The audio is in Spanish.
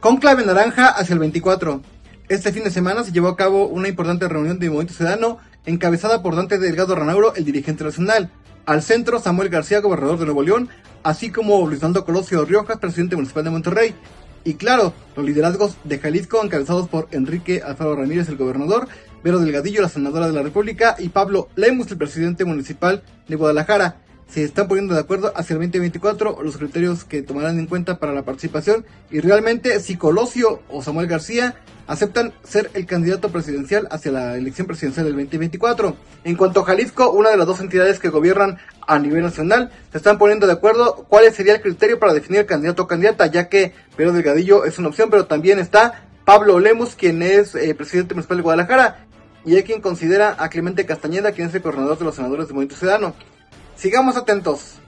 Conclave Naranja hacia el 24. Este fin de semana se llevó a cabo una importante reunión de Movimiento Ciudadano encabezada por Dante Delgado Ranauro, el dirigente nacional. Al centro, Samuel García, gobernador de Nuevo León, así como Luis Colosio Riojas, presidente municipal de Monterrey. Y claro, los liderazgos de Jalisco encabezados por Enrique Alfaro Ramírez, el gobernador, Vero Delgadillo, la senadora de la República, y Pablo Lemus, el presidente municipal de Guadalajara se están poniendo de acuerdo hacia el 2024 los criterios que tomarán en cuenta para la participación y realmente si Colosio o Samuel García aceptan ser el candidato presidencial hacia la elección presidencial del 2024. En cuanto a Jalisco, una de las dos entidades que gobiernan a nivel nacional se están poniendo de acuerdo cuál sería el criterio para definir el candidato o candidata, ya que Pedro Delgadillo es una opción, pero también está Pablo Lemus, quien es eh, presidente municipal de Guadalajara, y hay quien considera a Clemente Castañeda, quien es el coordinador de los senadores de Movimiento Ciudadano. Sigamos atentos.